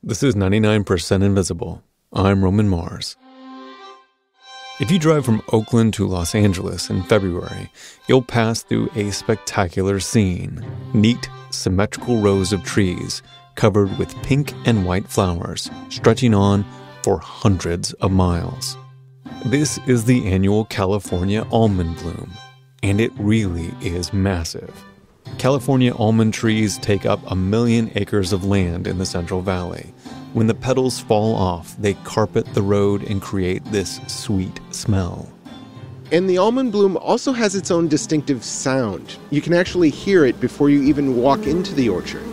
This is 99% Invisible. I'm Roman Mars. If you drive from Oakland to Los Angeles in February, you'll pass through a spectacular scene. Neat, symmetrical rows of trees covered with pink and white flowers stretching on for hundreds of miles. This is the annual California almond bloom, and it really is massive. California almond trees take up a million acres of land in the Central Valley. When the petals fall off, they carpet the road and create this sweet smell. And the almond bloom also has its own distinctive sound. You can actually hear it before you even walk into the orchard.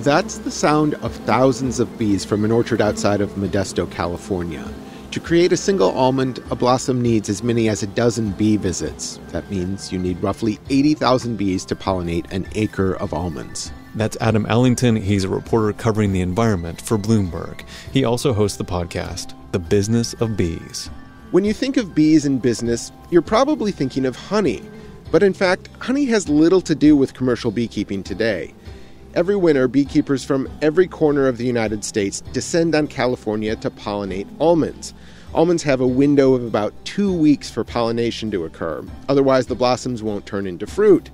That's the sound of thousands of bees from an orchard outside of Modesto, California. To create a single almond, a blossom needs as many as a dozen bee visits. That means you need roughly 80,000 bees to pollinate an acre of almonds. That's Adam Allington. He's a reporter covering the environment for Bloomberg. He also hosts the podcast, The Business of Bees. When you think of bees in business, you're probably thinking of honey. But in fact, honey has little to do with commercial beekeeping today. Every winter, beekeepers from every corner of the United States descend on California to pollinate almonds. Almonds have a window of about two weeks for pollination to occur, otherwise, the blossoms won't turn into fruit.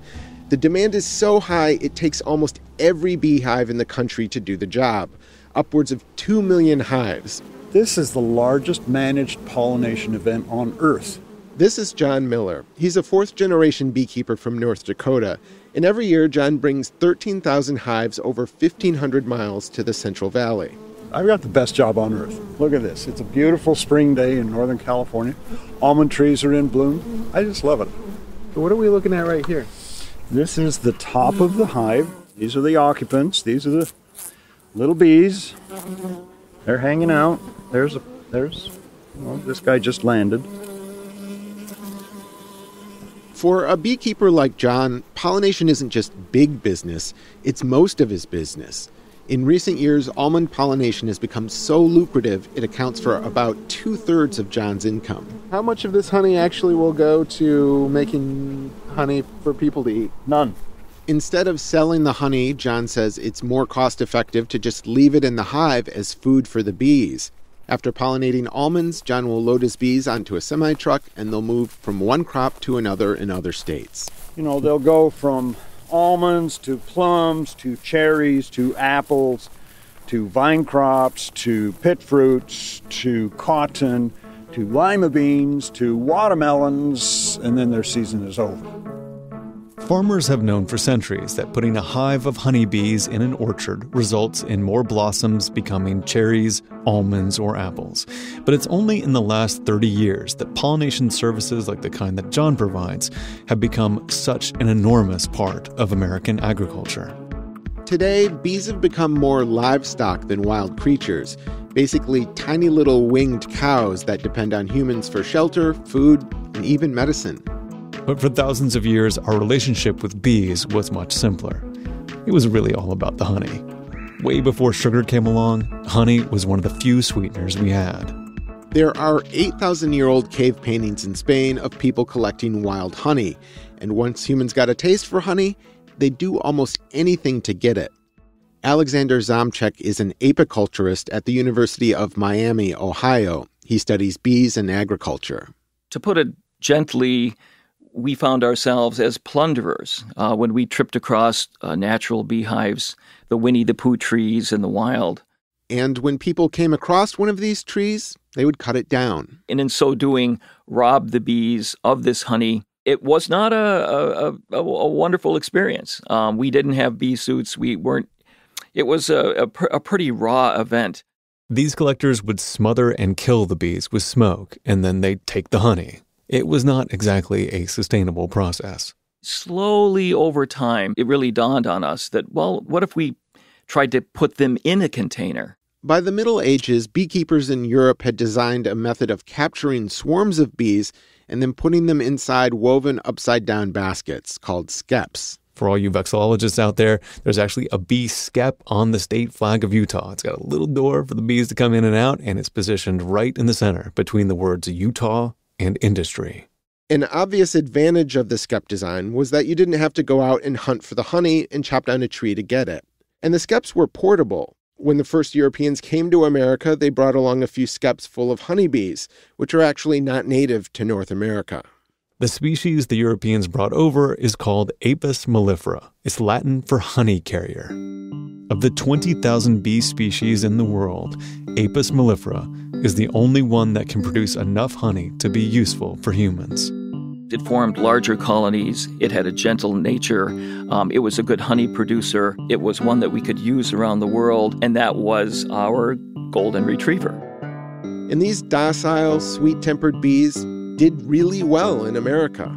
The demand is so high, it takes almost every beehive in the country to do the job upwards of 2 million hives. This is the largest managed pollination event on Earth. This is John Miller. He's a fourth generation beekeeper from North Dakota. And every year, John brings 13,000 hives over 1,500 miles to the Central Valley. I've got the best job on earth. Look at this. It's a beautiful spring day in Northern California. Almond trees are in bloom. I just love it. What are we looking at right here? This is the top of the hive. These are the occupants. These are the little bees. They're hanging out. There's a there's well, this guy just landed. For a beekeeper like John, pollination isn't just big business, it's most of his business. In recent years, almond pollination has become so lucrative it accounts for about two thirds of John's income. How much of this honey actually will go to making honey for people to eat? None. Instead of selling the honey, John says it's more cost effective to just leave it in the hive as food for the bees. After pollinating almonds, John will load his bees onto a semi truck and they'll move from one crop to another in other states. You know, they'll go from almonds to plums to cherries to apples to vine crops to pit fruits to cotton to lima beans to watermelons, and then their season is over. Farmers have known for centuries that putting a hive of honeybees in an orchard results in more blossoms becoming cherries, almonds, or apples. But it's only in the last 30 years that pollination services like the kind that John provides have become such an enormous part of American agriculture. Today, bees have become more livestock than wild creatures, basically tiny little winged cows that depend on humans for shelter, food, and even medicine. But for thousands of years, our relationship with bees was much simpler. It was really all about the honey. Way before sugar came along, honey was one of the few sweeteners we had. There are 8,000 year old cave paintings in Spain of people collecting wild honey. And once humans got a taste for honey, they'd do almost anything to get it. Alexander Zamchek is an apiculturist at the University of Miami, Ohio. He studies bees and agriculture. To put it gently, we found ourselves as plunderers uh, when we tripped across uh, natural beehives, the Winnie the Pooh trees in the wild. And when people came across one of these trees, they would cut it down. And in so doing, rob the bees of this honey. It was not a, a, a, a wonderful experience. Um, we didn't have bee suits. We weren't, it was a, a pretty raw event. These collectors would smother and kill the bees with smoke, and then they'd take the honey. It was not exactly a sustainable process. Slowly over time, it really dawned on us that, well, what if we tried to put them in a container? By the Middle Ages, beekeepers in Europe had designed a method of capturing swarms of bees and then putting them inside woven upside down baskets called skeps. For all you vexillologists out there, there's actually a bee skep on the state flag of Utah. It's got a little door for the bees to come in and out, and it's positioned right in the center between the words Utah and industry. An obvious advantage of the skep design was that you didn't have to go out and hunt for the honey and chop down a tree to get it. And the skeps were portable. When the first Europeans came to America, they brought along a few skeps full of honeybees, which are actually not native to North America. The species the Europeans brought over is called Apis mellifera. It's Latin for honey carrier. Of the 20,000 bee species in the world, Apis mellifera is the only one that can produce enough honey to be useful for humans. It formed larger colonies. It had a gentle nature. Um, it was a good honey producer. It was one that we could use around the world, and that was our golden retriever. And these docile, sweet tempered bees did really well in America.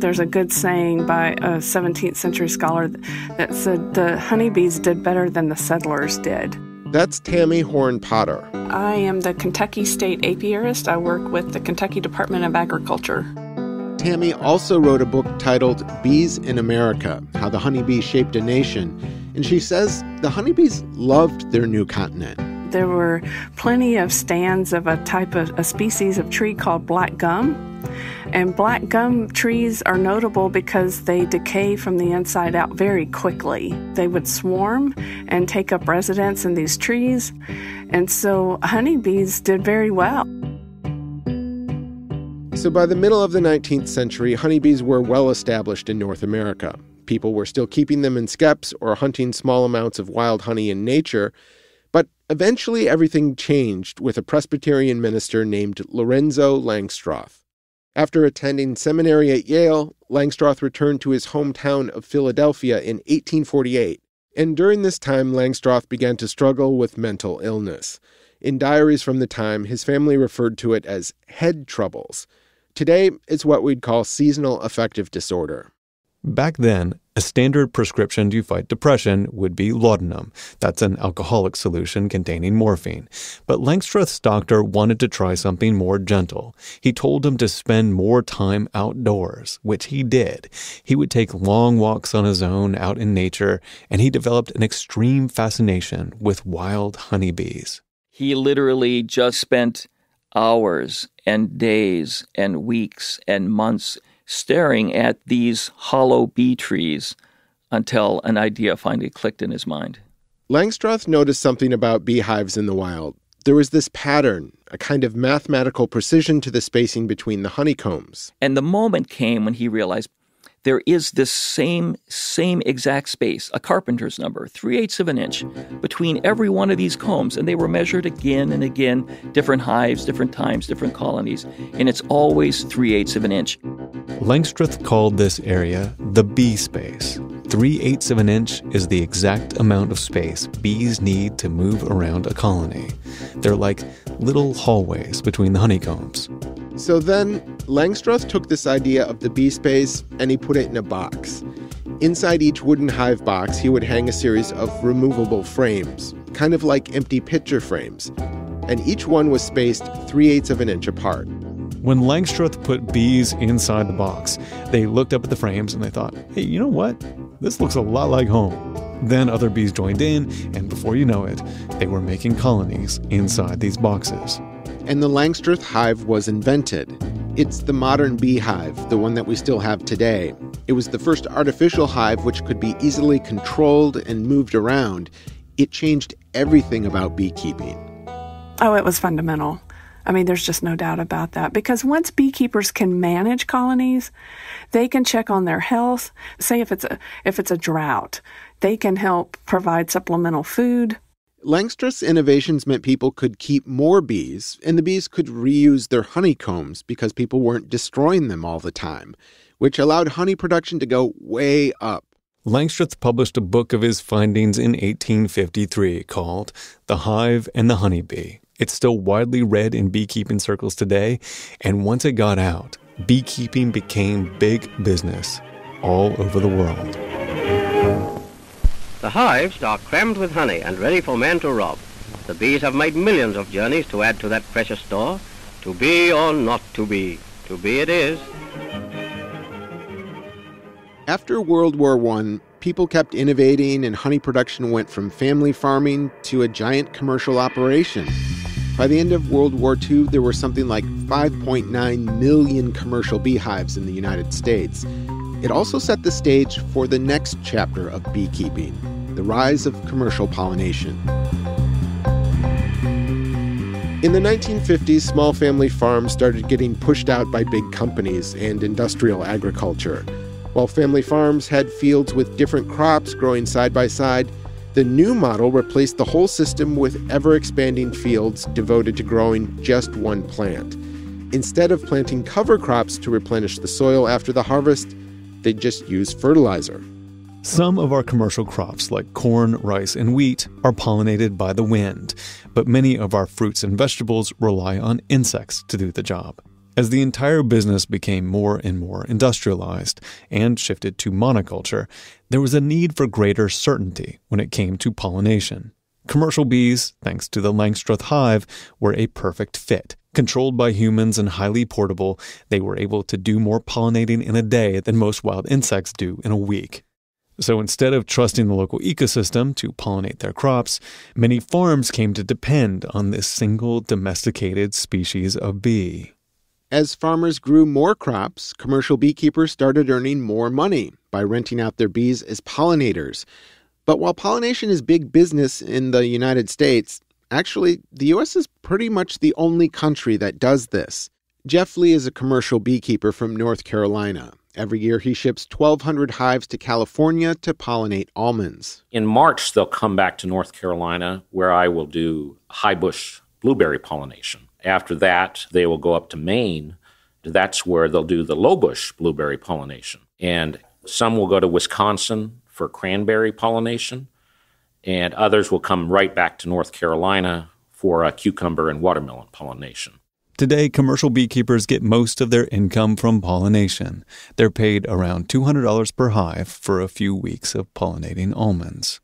There's a good saying by a 17th century scholar that said the honeybees did better than the settlers did. That's Tammy Horn Potter. I am the Kentucky State apiarist. I work with the Kentucky Department of Agriculture. Tammy also wrote a book titled Bees in America How the Honeybee Shaped a Nation. And she says the honeybees loved their new continent. There were plenty of stands of a type of a species of tree called black gum. And black gum trees are notable because they decay from the inside out very quickly. They would swarm and take up residence in these trees. And so honeybees did very well. So by the middle of the 19th century, honeybees were well established in North America. People were still keeping them in skeps or hunting small amounts of wild honey in nature. Eventually everything changed with a Presbyterian minister named Lorenzo Langstroth. After attending seminary at Yale, Langstroth returned to his hometown of Philadelphia in 1848. And during this time, Langstroth began to struggle with mental illness. In diaries from the time, his family referred to it as head troubles. Today, it's what we'd call seasonal affective disorder. Back then, a standard prescription to fight depression would be laudanum. That's an alcoholic solution containing morphine. But Langstroth's doctor wanted to try something more gentle. He told him to spend more time outdoors, which he did. He would take long walks on his own out in nature, and he developed an extreme fascination with wild honeybees. He literally just spent hours and days and weeks and months staring at these hollow bee trees until an idea finally clicked in his mind. Langstroth noticed something about beehives in the wild. There was this pattern, a kind of mathematical precision to the spacing between the honeycombs. And the moment came when he realized there is this same same exact space, a carpenter's number, three eighths of an inch, between every one of these combs, and they were measured again and again, different hives, different times, different colonies, and it's always three eighths of an inch. Langstroth called this area the bee space. Three eighths of an inch is the exact amount of space bees need to move around a colony. They're like little hallways between the honeycombs. So then, Langstroth took this idea of the bee space and he put it in a box. Inside each wooden hive box, he would hang a series of removable frames, kind of like empty picture frames, and each one was spaced 3 eighths of an inch apart. When Langstroth put bees inside the box, they looked up at the frames and they thought, hey, you know what? This looks a lot like home. Then other bees joined in, and before you know it, they were making colonies inside these boxes. And the Langstroth hive was invented. It's the modern beehive, the one that we still have today. It was the first artificial hive which could be easily controlled and moved around. It changed everything about beekeeping. Oh, it was fundamental. I mean, there's just no doubt about that. Because once beekeepers can manage colonies, they can check on their health. Say if it's a if it's a drought, they can help provide supplemental food. Langstroth's innovations meant people could keep more bees, and the bees could reuse their honeycombs because people weren't destroying them all the time, which allowed honey production to go way up. Langstroth published a book of his findings in 1853 called The Hive and the Honeybee. It's still widely read in beekeeping circles today, and once it got out, beekeeping became big business all over the world. The hives are crammed with honey and ready for man to rob. The bees have made millions of journeys to add to that precious store. To be or not to be, to be it is. After World War I, people kept innovating and honey production went from family farming to a giant commercial operation. By the end of World War II, there were something like 5.9 million commercial beehives in the United States. It also set the stage for the next chapter of beekeeping, the rise of commercial pollination. In the 1950s, small family farms started getting pushed out by big companies and industrial agriculture. While family farms had fields with different crops growing side by side, the new model replaced the whole system with ever expanding fields devoted to growing just one plant. Instead of planting cover crops to replenish the soil after the harvest, they just use fertilizer. Some of our commercial crops, like corn, rice, and wheat, are pollinated by the wind, but many of our fruits and vegetables rely on insects to do the job. As the entire business became more and more industrialized and shifted to monoculture, there was a need for greater certainty when it came to pollination. Commercial bees, thanks to the Langstroth hive, were a perfect fit. Controlled by humans and highly portable, they were able to do more pollinating in a day than most wild insects do in a week. So instead of trusting the local ecosystem to pollinate their crops, many farms came to depend on this single domesticated species of bee. As farmers grew more crops, commercial beekeepers started earning more money by renting out their bees as pollinators. But while pollination is big business in the United States, actually, the U.S. is pretty much the only country that does this. Jeff Lee is a commercial beekeeper from North Carolina. Every year, he ships 1,200 hives to California to pollinate almonds. In March, they'll come back to North Carolina, where I will do high bush blueberry pollination. After that, they will go up to Maine. That's where they'll do the low bush blueberry pollination. And some will go to Wisconsin for cranberry pollination, and others will come right back to North Carolina for a cucumber and watermelon pollination. Today, commercial beekeepers get most of their income from pollination. They're paid around $200 per hive for a few weeks of pollinating almonds.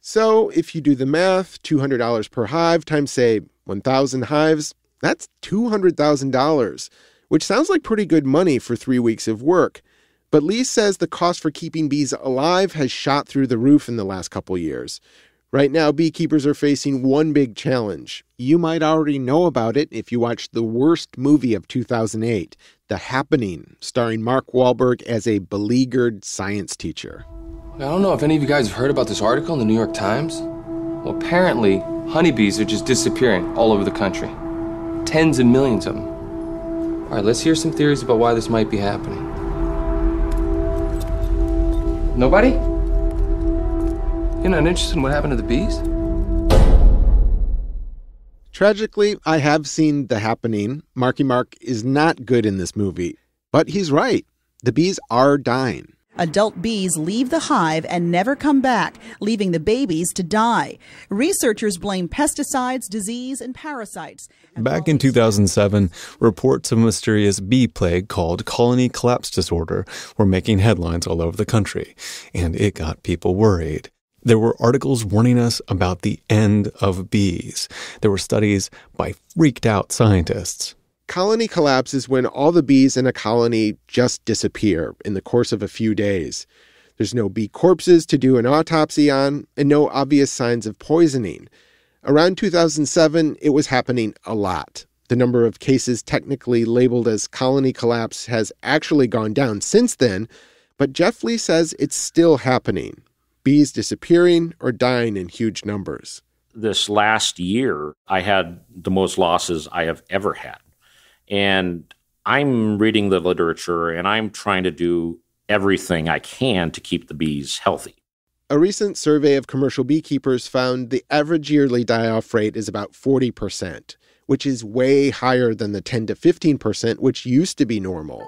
So, if you do the math, $200 per hive times, say, 1,000 hives, that's $200,000, which sounds like pretty good money for three weeks of work. But Lee says the cost for keeping bees alive has shot through the roof in the last couple years. Right now, beekeepers are facing one big challenge. You might already know about it if you watched the worst movie of 2008, The Happening, starring Mark Wahlberg as a beleaguered science teacher. I don't know if any of you guys have heard about this article in the New York Times. Well, apparently, honeybees are just disappearing all over the country. Tens of millions of them. All right, let's hear some theories about why this might be happening. Nobody? You're not interested in what happened to the bees? Tragically, I have seen The Happening. Marky Mark is not good in this movie, but he's right. The bees are dying. Adult bees leave the hive and never come back, leaving the babies to die. Researchers blame pesticides, disease, and parasites. Back in 2007, reports of a mysterious bee plague called colony collapse disorder were making headlines all over the country, and it got people worried. There were articles warning us about the end of bees. There were studies by freaked out scientists. Colony collapse is when all the bees in a colony just disappear in the course of a few days. There's no bee corpses to do an autopsy on, and no obvious signs of poisoning. Around 2007, it was happening a lot. The number of cases technically labeled as colony collapse has actually gone down since then, but Jeff Lee says it's still happening bees disappearing or dying in huge numbers. This last year, I had the most losses I have ever had. And I'm reading the literature and I'm trying to do everything I can to keep the bees healthy. A recent survey of commercial beekeepers found the average yearly die off rate is about 40%, which is way higher than the 10 to 15%, which used to be normal.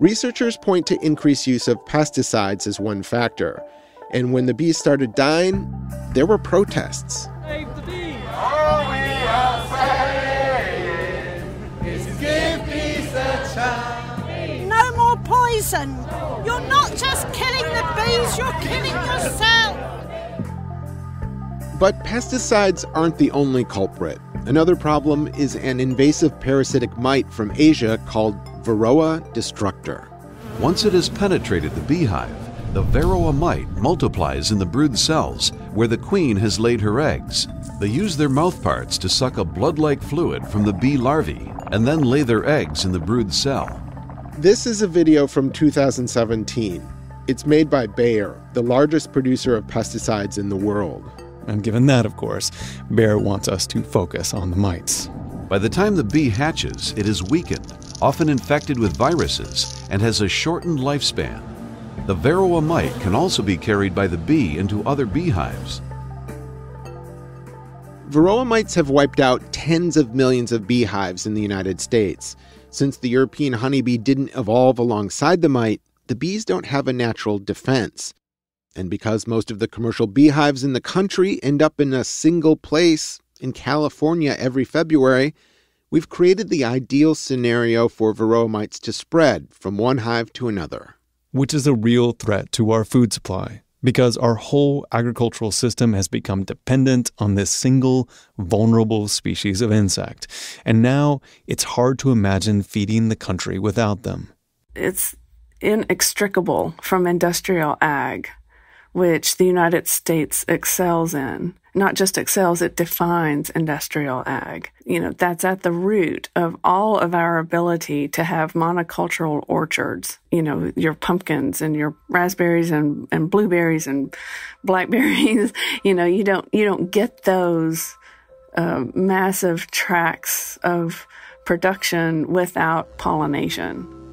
Researchers point to increased use of pesticides as one factor. And when the bees started dying, there were protests. Save the bees! Poison. You're not just killing the bees, you're killing yourself. But pesticides aren't the only culprit. Another problem is an invasive parasitic mite from Asia called Varroa destructor. Once it has penetrated the beehive, the varroa mite multiplies in the brood cells where the queen has laid her eggs. They use their mouthparts to suck a blood like fluid from the bee larvae and then lay their eggs in the brood cell. This is a video from 2017. It's made by Bayer, the largest producer of pesticides in the world. And given that, of course, Bayer wants us to focus on the mites. By the time the bee hatches, it is weakened, often infected with viruses, and has a shortened lifespan. The varroa mite can also be carried by the bee into other beehives. Varroa mites have wiped out tens of millions of beehives in the United States. Since the European honeybee didn't evolve alongside the mite, the bees don't have a natural defense. And because most of the commercial beehives in the country end up in a single place in California every February, we've created the ideal scenario for varroa mites to spread from one hive to another. Which is a real threat to our food supply because our whole agricultural system has become dependent on this single vulnerable species of insect. And now it's hard to imagine feeding the country without them. It's inextricable from industrial ag, which the United States excels in not just excels, it defines industrial ag. You know, that's at the root of all of our ability to have monocultural orchards. You know, your pumpkins and your raspberries and, and blueberries and blackberries. you know, you don't, you don't get those uh, massive tracts of production without pollination.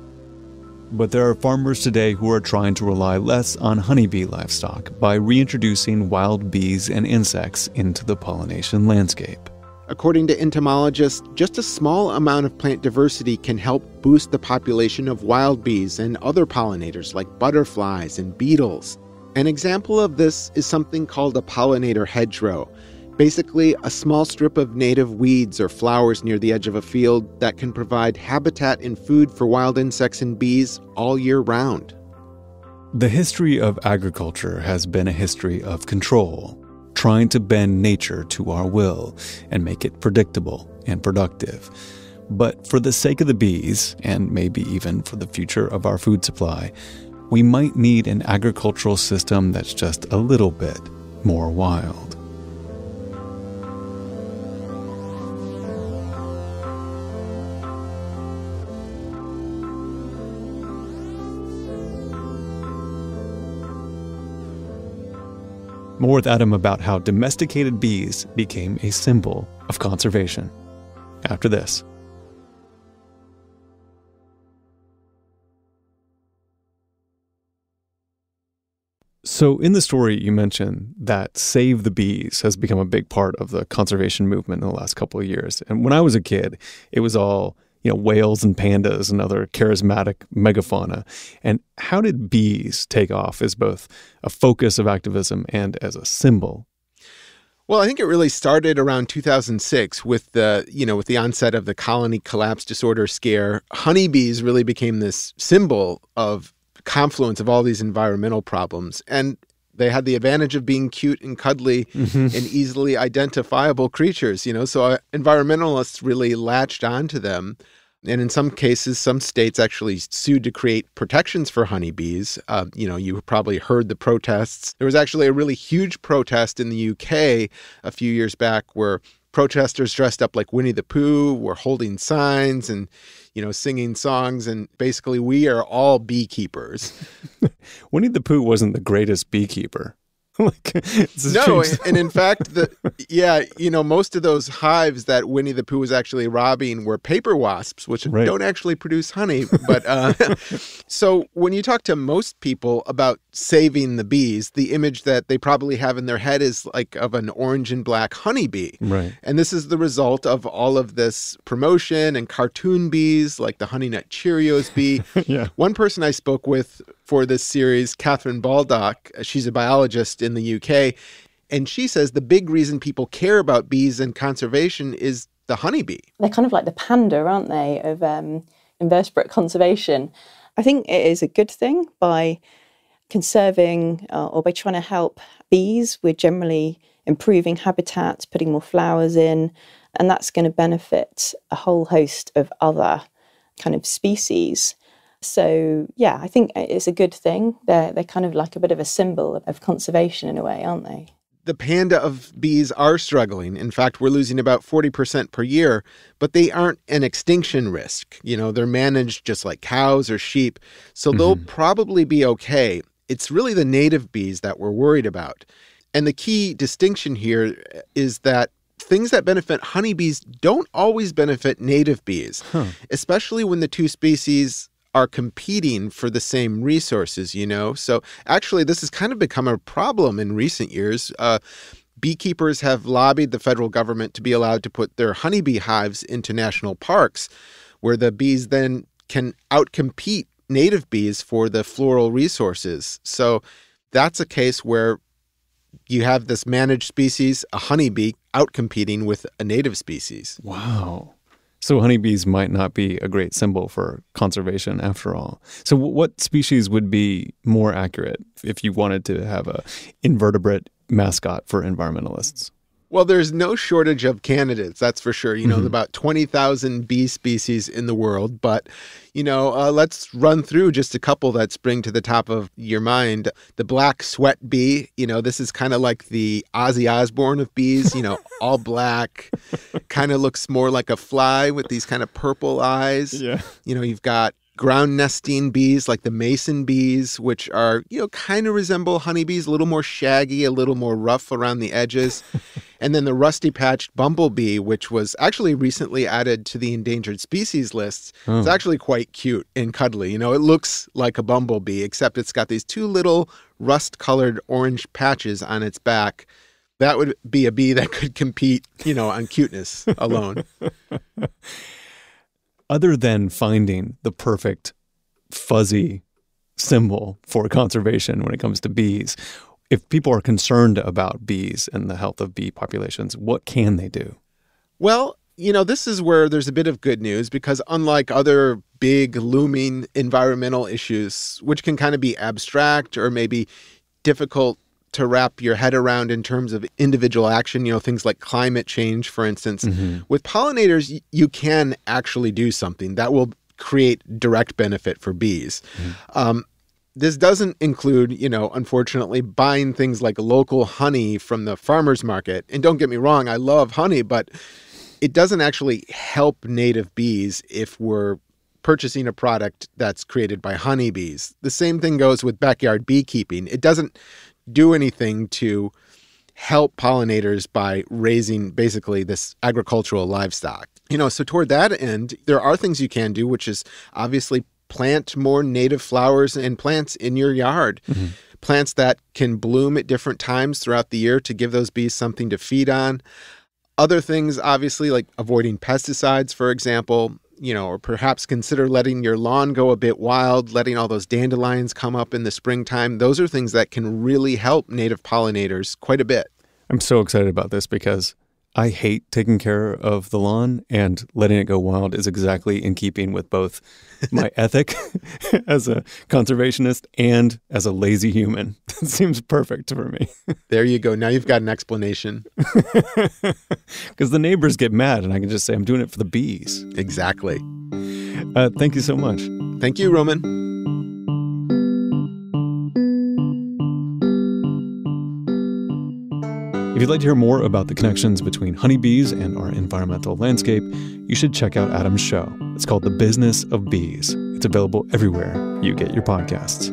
But there are farmers today who are trying to rely less on honeybee livestock by reintroducing wild bees and insects into the pollination landscape. According to entomologists, just a small amount of plant diversity can help boost the population of wild bees and other pollinators like butterflies and beetles. An example of this is something called a pollinator hedgerow, Basically, a small strip of native weeds or flowers near the edge of a field that can provide habitat and food for wild insects and bees all year round. The history of agriculture has been a history of control, trying to bend nature to our will and make it predictable and productive. But for the sake of the bees, and maybe even for the future of our food supply, we might need an agricultural system that's just a little bit more wild. More with Adam about how domesticated bees became a symbol of conservation. After this. So, in the story, you mentioned that Save the Bees has become a big part of the conservation movement in the last couple of years. And when I was a kid, it was all you know, whales and pandas and other charismatic megafauna. And how did bees take off as both a focus of activism and as a symbol? Well, I think it really started around 2006 with the, you know, with the onset of the colony collapse disorder scare. Honeybees really became this symbol of confluence of all these environmental problems. And they had the advantage of being cute and cuddly mm-hmm. and easily identifiable creatures, you know. So uh, environmentalists really latched onto them. And in some cases, some states actually sued to create protections for honeybees. Uh, you know, you probably heard the protests. There was actually a really huge protest in the UK a few years back where protesters dressed up like Winnie the Pooh were holding signs and you know, singing songs. And basically, we are all beekeepers. Winnie the Pooh wasn't the greatest beekeeper. like, no, and in fact, the yeah, you know, most of those hives that Winnie the Pooh was actually robbing were paper wasps, which right. don't actually produce honey. But uh, so when you talk to most people about saving the bees, the image that they probably have in their head is like of an orange and black honeybee. Right. And this is the result of all of this promotion and cartoon bees, like the Honey Nut Cheerios bee. yeah. One person I spoke with for this series, Katherine Baldock. She's a biologist in the UK. And she says the big reason people care about bees and conservation is the honeybee. They're kind of like the panda, aren't they, of um, invertebrate conservation. I think it is a good thing by conserving uh, or by trying to help bees. We're generally improving habitats, putting more flowers in, and that's going to benefit a whole host of other kind of species. So yeah, I think it's a good thing. They're they're kind of like a bit of a symbol of, of conservation in a way, aren't they? the panda of bees are struggling. In fact, we're losing about 40% per year, but they aren't an extinction risk. You know, they're managed just like cows or sheep. So mm-hmm. they'll probably be okay. It's really the native bees that we're worried about. And the key distinction here is that things that benefit honeybees don't always benefit native bees, Huh. especially when the two species are competing for the same resources, you know? So actually, this has kind of become a problem in recent years. Uh, beekeepers have lobbied the federal government to be allowed to put their honeybee hives into national parks, where the bees then can outcompete native bees for the floral resources. So that's a case where you have this managed species, a honeybee, outcompeting with a native species. Wow. So honeybees might not be a great symbol for conservation after all. So what species would be more accurate if you wanted to have a invertebrate mascot for environmentalists? Well, there's no shortage of candidates, that's for sure. You know, Mhm. about 20,000 bee species in the world. But, you know, uh, let's run through just a couple that spring to the top of your mind. The black sweat bee, you know, this is kind of like the Ozzy Osbourne of bees, you know, all black, kind of looks more like a fly with these kind of purple eyes. Yeah. You know, you've got ground nesting bees like the mason bees, which are, you know, kind of resemble honeybees, a little more shaggy, a little more rough around the edges. And then the rusty patched bumblebee, which was actually recently added to the endangered species lists. It's Oh. actually quite cute and cuddly. You know, it looks like a bumblebee, except it's got these two little rust colored orange patches on its back. That would be a bee that could compete, you know, on cuteness alone. Other than finding the perfect fuzzy symbol for conservation when it comes to bees, if people are concerned about bees and the health of bee populations, what can they do? Well, you know, this is where there's a bit of good news because unlike other big looming environmental issues, which can kind of be abstract or maybe difficult to wrap your head around in terms of individual action, you know, things like climate change, for instance, with pollinators, you can actually do something that will create direct benefit for bees. Um, this doesn't include, you know, unfortunately, buying things like local honey from the farmer's market. And don't get me wrong, I love honey, but it doesn't actually help native bees if we're purchasing a product that's created by honeybees. The same thing goes with backyard beekeeping. It doesn't do anything to help pollinators by raising basically this agricultural livestock. You know, so toward that end, there are things you can do, which is obviously plant more native flowers and plants in your yard. Mm-hmm. Plants that can bloom at different times throughout the year to give those bees something to feed on. Other things, obviously, like avoiding pesticides, for example, you know, or perhaps consider letting your lawn go a bit wild, letting all those dandelions come up in the springtime. Those are things that can really help native pollinators quite a bit. I'm so excited about this because I hate taking care of the lawn and letting it go wild is exactly in keeping with both my ethic as a conservationist and as a lazy human. It seems perfect for me. There you go. Now you've got an explanation. Because the neighbors get mad and I can just say I'm doing it for the bees. Exactly. Uh, thank you so much. Thank you, Roman. If you'd like to hear more about the connections between honeybees and our environmental landscape, you should check out Adam's show. It's called The Business of Bees. It's available everywhere you get your podcasts.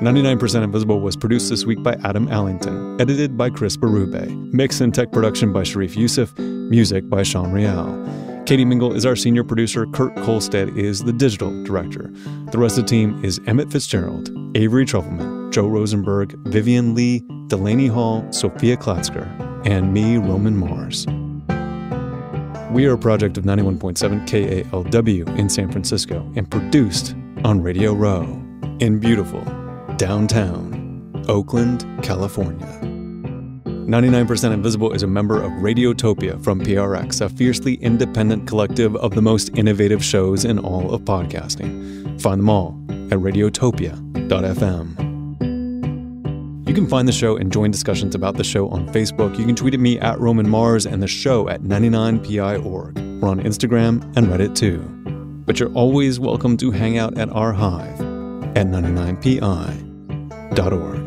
99% Invisible was produced this week by Adam Allington, edited by Chris Berube, mix and tech production by Sharif Youssef, music by Sean Real. Katie Mingle is our senior producer. Kurt Kohlstedt is the digital director. The rest of the team is Emmett Fitzgerald, Avery Trufelman, Joe Rosenberg, Vivian Le, Delaney Hall, Sophia Klatzker, and me, Roman Mars. We are a project of 91.7 KALW in San Francisco and produced on Radio Row in beautiful downtown Oakland, California. 99% Invisible is a member of Radiotopia from PRX, a fiercely independent collective of the most innovative shows in all of podcasting. Find them all at radiotopia.fm. You can find the show and join discussions about the show on Facebook. You can tweet at me at Roman Mars and the show at 99pi.org. We're on Instagram and Reddit too. But you're always welcome to hang out at our hive at 99pi.org.